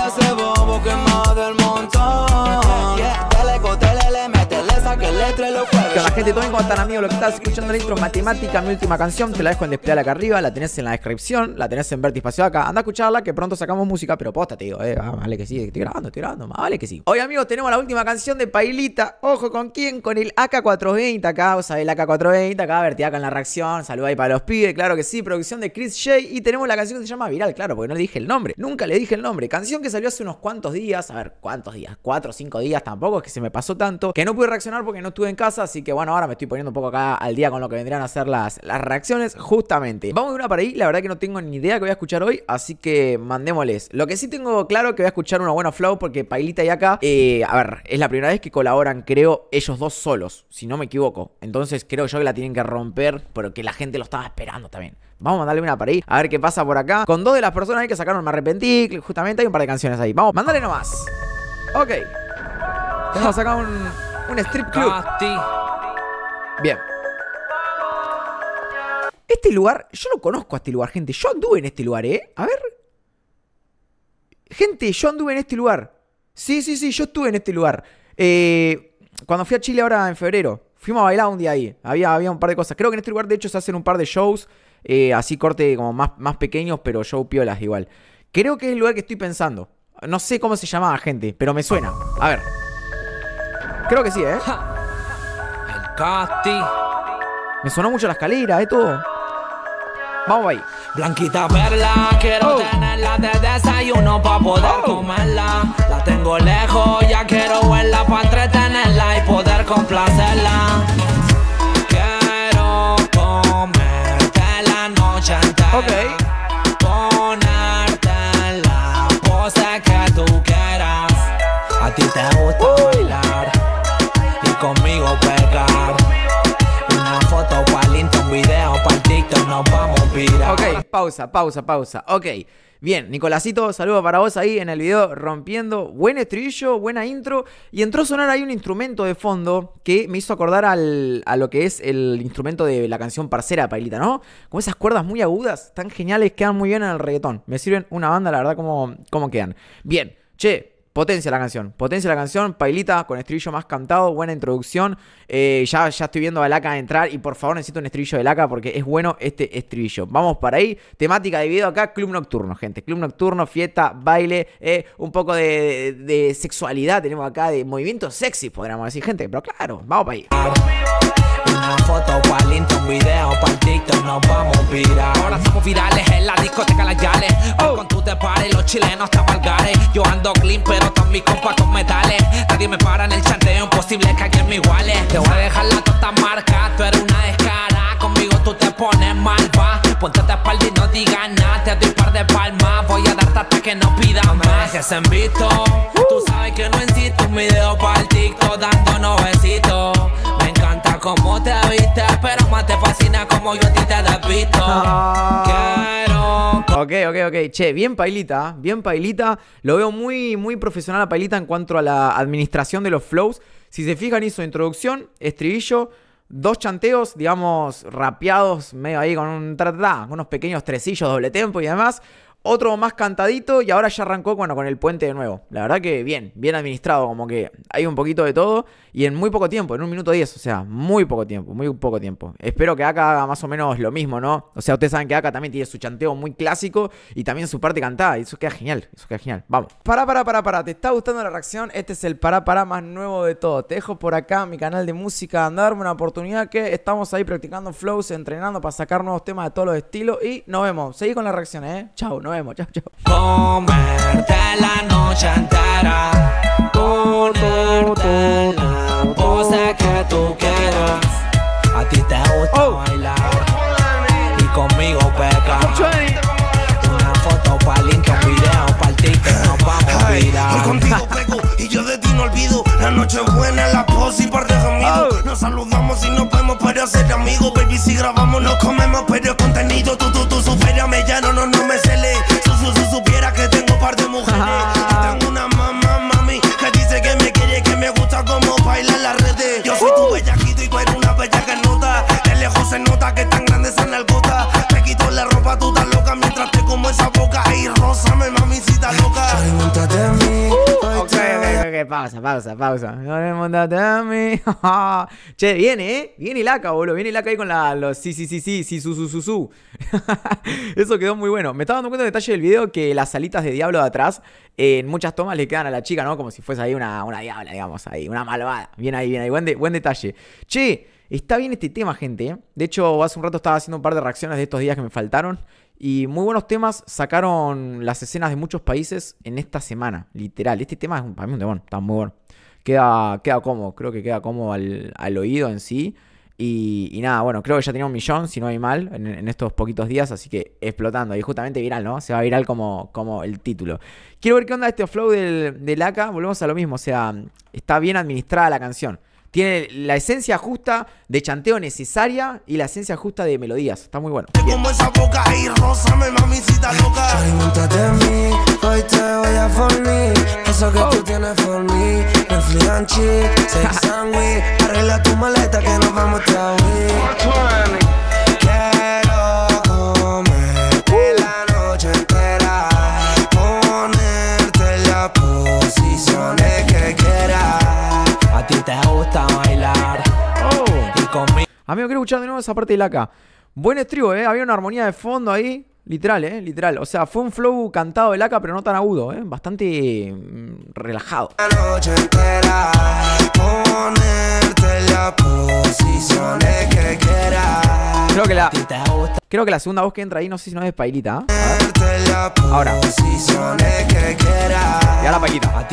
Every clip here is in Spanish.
ese bobo que es la gente, todo en cuanto están amigos, lo que estás escuchando en la intro Matemática, mi última canción, te la dejo en display acá arriba, la tenés en la descripción, la tenés en Verti Espacio acá. Anda a escucharla, que pronto sacamos música, pero posta, te digo, eh, vale que sí, estoy grabando, estoy grabando, vale que sí. Hoy, amigos, tenemos la última canción de Pailita. Ojo, ¿con quién? Con el AK420 acá, vos sabés, el AK420 acá, Verti acá en la reacción, saluda ahí para los pibes, claro que sí, producción de Chris J. Y tenemos la canción que se llama Viral, claro, porque no le dije el nombre, nunca le dije el nombre. Canción que salió hace unos cuantos días, a ver, ¿cuántos días? ¿Cuatro o cinco días? Tampoco, es que se me pasó tanto, que no pude reaccionar porque no estuve en casa, así que bueno, ahora me estoy poniendo un poco acá al día con lo que vendrían a ser las, las reacciones, justamente. Vamos de una para ahí, la verdad que no tengo ni idea que voy a escuchar hoy, así que mandémosles. Lo que sí tengo claro que voy a escuchar una buena flow porque Pailita y acá, eh, a ver, es la primera vez que colaboran, creo, ellos dos solos, si no me equivoco. Entonces creo yo que la tienen que romper, pero que la gente lo estaba esperando también. Vamos a mandarle una para ahí, a ver qué pasa por acá. Con dos de las personas ahí que sacaron Me Arrepentí, justamente hay un par de canciones ahí. Vamos, mandale nomás. Ok. Tenemos acá un, un strip club. Bien. Este lugar, yo no conozco a este lugar, gente. Yo anduve en este lugar, ¿eh? A ver. Gente, yo anduve en este lugar. Sí, sí, sí, yo estuve en este lugar. Eh, cuando fui a Chile ahora en febrero, fuimos a bailar un día ahí. Había, había un par de cosas. Creo que en este lugar, de hecho, se hacen un par de shows. eh, así corte como más, más pequeños, pero show piolas igual. Creo que es el lugar que estoy pensando. No sé cómo se llamaba, gente, pero me suena. A ver. Creo que sí, ¿eh? Casti. Me sonó mucho la escalera, ¿eh? Todo. Vamos ahí. Blanquita perla, quiero Oh. tenerla de desayuno para poder Oh. comerla. La tengo lejos, ya quiero verla para entretenerla y poder complacerla. Quiero comerte la noche entera. Ok. Ponerte la pose que tú quieras. A ti te gusta bailar y conmigo pecar. Una foto para un video nos vamos virar. Ok, pausa, pausa, pausa. Ok. Bien, Nicolásito, saludo para vos ahí en el video rompiendo. Buen estribillo, buena intro. Y entró a sonar ahí un instrumento de fondo que me hizo acordar al- a lo que es el instrumento de la canción Parcera, Pailita, ¿no? Como esas cuerdas muy agudas, tan geniales, quedan muy bien en el reggaetón. Me sirven una banda, la verdad, como, como quedan. Bien, che, Potencia la canción, potencia la canción, Pailita con estribillo más cantado, buena introducción. Eh, ya, ya estoy viendo a Laca entrar y por favor necesito un estribillo de Laca porque es bueno este estribillo. Vamos para ahí, temática de video acá, club nocturno, gente. Club nocturno, fiesta, baile, eh, un poco de, de- de sexualidad tenemos acá, de movimientos sexy, podríamos decir, gente. Pero claro, vamos para ahí. Una foto para el Insta, un video para el TikTok, nos vamos a virar. Ahora estamos virales en la discoteca Las Yales. Oh. Con tú te pares, los chilenos te valgares. Yo ando clean, pero todos mis compas con metales. Nadie me para en el chanteo, imposible que alguien me iguale. Te voy a dejar la tota marca, tú eres una descara. Conmigo tú te pones mal, va. Ponte de espalda y no digas nada. Te doy par de palmas, voy a darte hasta que no pidas más. No me dejes en visto. Tú sabes que no insisto, un video para el TikTok dándonos besitos. Cómo te viste, pero más te fascina como yo a ti te despisto. Quiero Ok, ok, ok. Che, bien Pailita, bien Pailita. Lo veo muy, muy profesional a Pailita en cuanto a la administración de los flows. Si se fijan, hizo introducción, estribillo, dos chanteos, digamos, rapeados, medio ahí con un tra, tra, tra, unos pequeños tresillos, doble tempo y demás. Otro más cantadito y ahora ya arrancó bueno, con el puente de nuevo. La verdad que bien, bien administrado, como que hay un poquito de todo y en muy poco tiempo, en un minuto diez, o sea, muy poco tiempo, muy poco tiempo. Espero que acá haga más o menos lo mismo, ¿no? O sea, ustedes saben que acá también tiene su chanteo muy clásico y también su parte cantada y eso queda genial, eso queda genial. Vamos. Para, para, para, para, ¿te está gustando la reacción? Este es el para, para más nuevo de todo. Te dejo por acá mi canal de música, darme una oportunidad que estamos ahí practicando flows, entrenando para sacar nuevos temas de todos los estilos y nos vemos. Seguí con la reacción, ¿eh? Chao, nos vemos, chao, chao. comerte la noche entera. Ponerte la pose que tú quieras. A ti te gusta Oh. bailar y conmigo pecar. Una foto para el Insta, un video para el TikTok, nos vamos a Ay, hoy virar. contigo pego y yo de ti no olvido. La noche buena, la pose y par de amigos. Oh. Nos saludamos y nos vemos para ser amigos. Baby, si grabamos, nos comemos, pero es contenido. Tú, tú, tú, pausa, pausa, pausa. No le mandaste a mí. che, viene, ¿eh? Viene AK, boludo. Viene AK ahí con la, los sí, sí, sí, sí, sí, su, su, su, su. Eso quedó muy bueno. Me estaba dando cuenta del detalle del video que las alitas de diablo de atrás, en muchas tomas le quedan a la chica, ¿no? Como si fuese ahí una, una diabla, digamos, ahí, una malvada. Bien ahí, bien ahí. Buen detalle. Che, está bien este tema, gente. ¿eh? De hecho, hace un rato estaba haciendo un par de reacciones de estos días que me faltaron. Y muy buenos temas sacaron las escenas de muchos países en esta semana, literal. Este tema es para mí un temón, está muy bueno. Queda, queda cómodo, creo que queda cómodo al, al oído en sí. Y, nada, bueno, creo que ya tenía un millón, si no hay mal, en, en estos poquitos días, así que explotando. Y justamente viral, ¿no? Se va viral como, como el título. Quiero ver qué onda este flow del, del AK. Volvemos a lo mismo, o sea, está bien administrada la canción. Tiene la esencia justa de chanteo necesaria y la esencia justa de melodías. Está muy bueno. Bien. Como esa boca ahí, rózame, mamicita loca. Shawty, montate en mí, hoy te voy a fornir Eso que tú tienes por mí, Netflix and chill, sex sandwich Arregla tu maleta que nos vamos a Quiero Amigo, quiero escuchar de nuevo esa parte del AK. Buen estribo, ¿eh? Había una armonía de fondo ahí. Literal, ¿eh? Literal. O sea, fue un flow cantado del AK, pero no tan agudo, ¿eh? Bastante mm, relajado. La Creo que la, creo que la segunda voz que entra ahí, no sé si no es de Pailita. ¿eh? Ahora. Y ahora Pailita.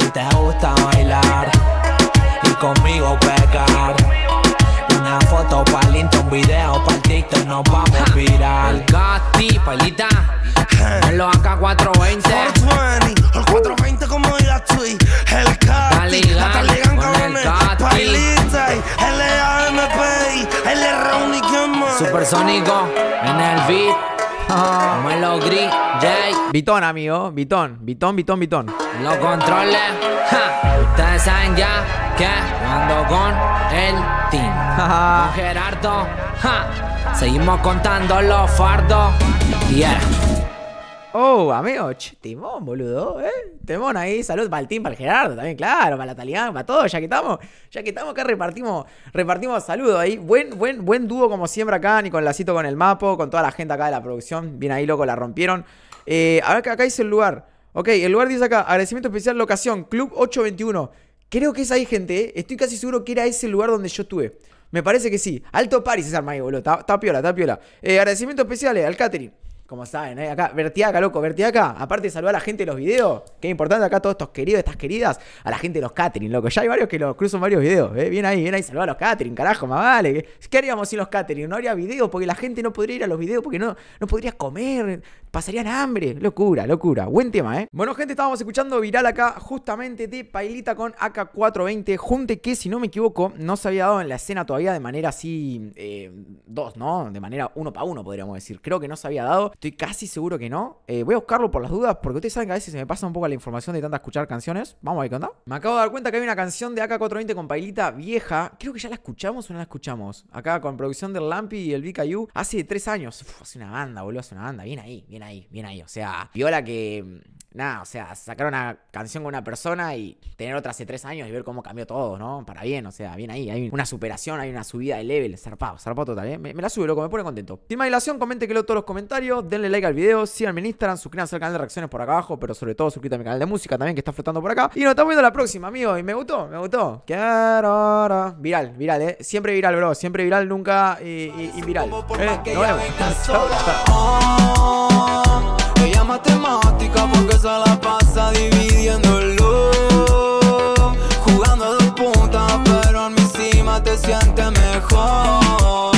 Palita, en los AK420. 420, el 420 como digas tú y el Cati, ligan la ligan con el cabrones, y L-A-M-P-I, L-R-U-N y quién más. Supersónico en el beat. Melo Gris, Jay, Vitón, amigo. Vitón. Vitón, Vitón, Vitón. los controles. ja. Ustedes saben ya que ando con el Con Gerardo, ja. seguimos contando los fardos. Yeah. Oh, amigo, che, timón, boludo, ¿eh? Temón ahí, salud para el team, para el Gerardo también, claro, para la Talián, para todo, ya que estamos, ya que estamos acá repartimos, repartimos saludos ahí. Buen, buen, buen dúo como siempre acá, Nicolásito Lacito con el Mapo, con toda la gente acá de la producción, bien ahí, loco, la rompieron. Eh, a ver, que acá dice el lugar. Ok, el lugar dice acá, agradecimiento especial, locación, Club 821. Creo que es ahí, gente, ¿eh? Estoy casi seguro que era ese lugar donde yo estuve. Me parece que sí. Alto Paris es arma ahí, boludo. Está, piola, está piola. Eh, agradecimientos especiales al catering. Como saben, ¿eh? acá, Vertiaca, loco, Vertiaca. Aparte de saludar a la gente de los videos, que es importante acá, todos estos queridos, estas queridas, a la gente de los catering, loco. Ya hay varios que los cruzan varios videos, ¿eh? Bien ahí, bien ahí, saludar a los catering, carajo, más vale. ¿Qué haríamos sin los catering? No habría videos porque la gente no podría ir a los videos porque no, no podría comer, pasarían hambre. Locura, locura. Buen tema, ¿eh? Bueno, gente, estábamos escuchando viral acá, justamente de Pailita con AK420, junte que, si no me equivoco, no se había dado en la escena todavía de manera así, eh, dos, ¿no? De manera uno para uno, podríamos decir. Creo que no se había dado. Estoy casi seguro que no. Eh, voy a buscarlo por las dudas, porque ustedes saben que a veces se me pasa un poco la información de tanta escuchar canciones. Vamos a ver qué onda. Me acabo de dar cuenta que hay una canción de AK420 con Pailita vieja. Creo que ya la escuchamos o no la escuchamos. Acá con producción del Lampi y el BKU. Hace tres años. Uf, hace una banda, boludo. Hace una banda. Bien ahí, bien ahí, bien ahí. O sea, viola que. Nada, o sea, sacar una canción con una persona y tener otra hace tres años y ver cómo cambió todo, ¿no? Para bien, o sea, bien ahí. Hay una superación, hay una subida de level. Zarpado, zarpado total, ¿eh? Me, me la sube, loco, me pone contento. Sin más dilación, comente que leo todos los comentarios, denle like al video, síganme en Instagram, suscríbanse al canal de reacciones por acá abajo, pero sobre todo suscríbanse a mi canal de música también que está flotando por acá. Y nos estamos viendo la próxima, amigos. Y me gustó, me gustó. Quiero- Viral, viral, ¿eh? Siempre viral, bro. Siempre viral, nunca eh, eh, inviral. ¿eh? Nos vemos. Oh, matemática porque se la pasa dividiéndolo. Jugando a dos puntas pero en mi cima te sientes mejor.